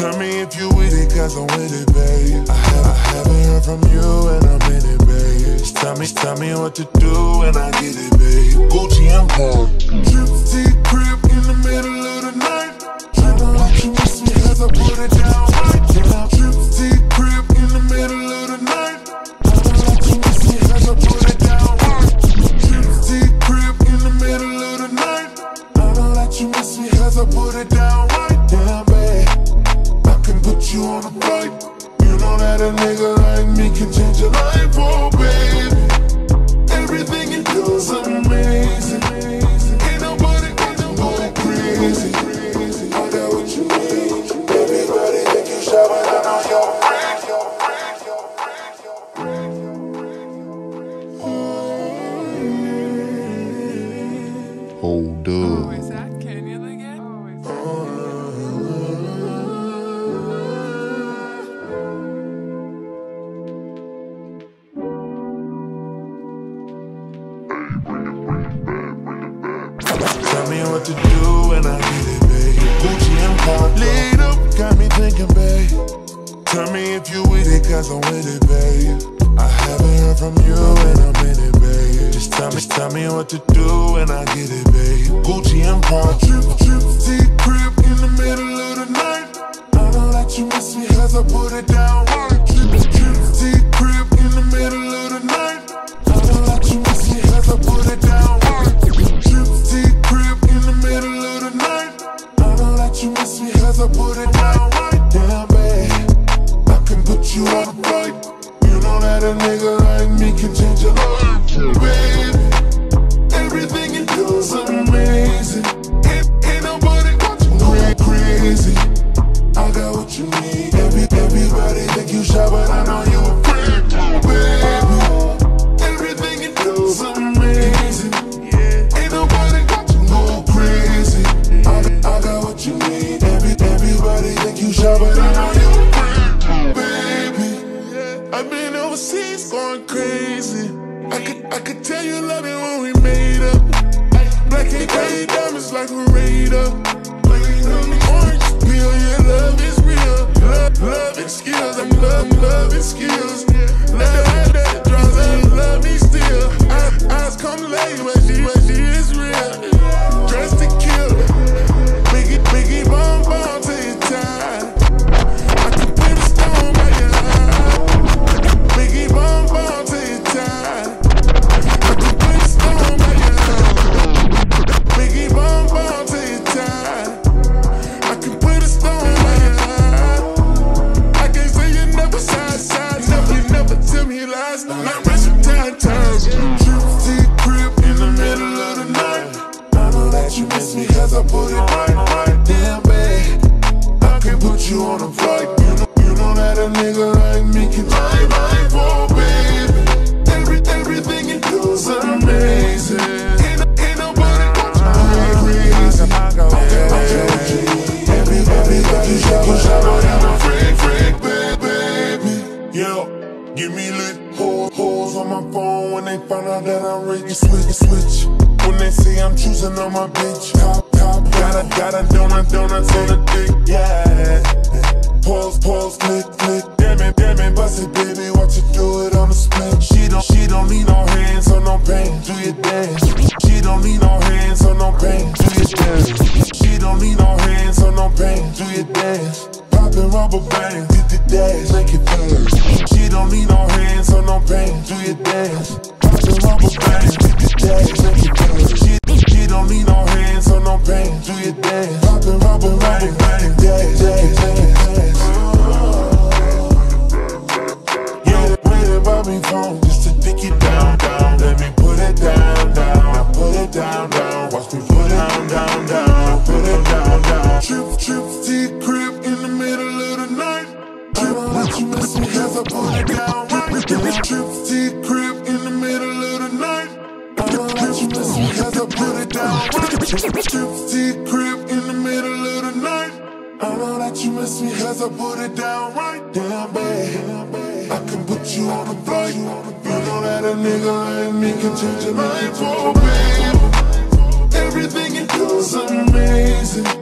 Tell me, if you with it, cause I'm with it, babe. I, have, I haven't heard from you and I'm in it, babe. Just tell me, tell me what to do and I get it, babe. Gucci. Trip to your crib in the middle of the night. Tryna let you miss me I put it down right. Your crib in the middle of the night. Tryna let you miss me I put it down right. Your crib in the middle of the night. I don't let you miss me cause I put it down right Damn, babe I put you on a flight You know that a nigga like me can change your life, oh, baby. Everything you do is amazing. Crazy. What you Everybody think you a freak, me what to do when I get it, babe. Gucci and Paul. Lead up, got me thinking, babe. Tell me if you with it, cause I'm with it, babe. I haven't heard from you in it, babe. Just tell me, just tell me what to do and I get it, babe. Gucci and Paul. Trip, trip, to crib in the middle of the night. I don't let you miss me cause I put it down let you I put it down right. Damn, babe. I can put you on a flight. You know that a nigga like me can change your life, baby. Could, I could tell you love it when we made up. Black and gray diamonds like a radar. Orange peel, yeah, love is real. Love, love and skills, I'm love, love skills. The that and love me still. Eyes, eyes come late, but she, that me cause I put it right, right. Damn, babe. I can put you on a flight. You know, you know that a nigga like me can fly, fly, oh, baby. Every, everything you do is amazing. Ain't, ain't nobody got crazy. I I'm a freak, freak, baby. Give me lit. Holes, holes on my phone when they find out that I'm rich. Switch, switch. When they say I'm choosing on my bitch. Top, top. Got a, got a donut, donuts on the dick. Yeah. Pause, pause, click, click. Damn it, damn it, bust it, baby. Watch you do it on the split. She don't, she don't need no hands, so no pain. Do your dance. She don't need no hands, so no pain. Do your dance. She don't need no hands, so no pain. Do your dance. Rubber bands, did the dash, make it fast. She don't need no hands, so no pain. Do your dance. Poppin' rubber bands, did the dash, make it fast. She, she don't need no hands, so no pain. Do your dance. Poppin' rubber bands, did the dash, dash, fast. Yeah, waiting by me phone just to dick it down, down. Let me put it down, down. Now put it down, down. Watch me put it down, down, down. Put it down, down. Trip, trip to I it down right. Crib in the middle the don't crib in the middle of the night. I that you miss me cause I put it down right. Damn, babe. I can put you on a flight. You know that a nigga like me can change your life, oh, babe. Everything you do is amazing.